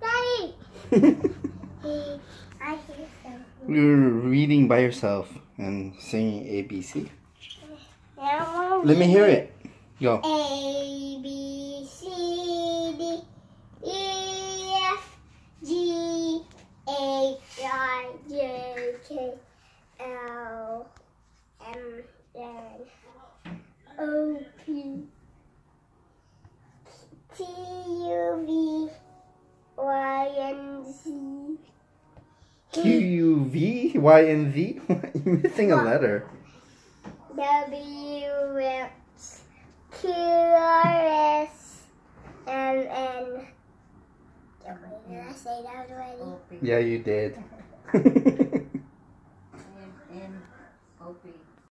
Daddy! You're reading by yourself and singing ABC. Let me hear it. Go. A, B, C, D, E, F, G, H, I, J, K, L, M, N, O, P, T U V Y and Z Q U V Y and Z. You're missing a letter. W X Q R S M N. Did I say that already? Yeah, you did. N N O P.